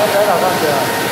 来，来打上去！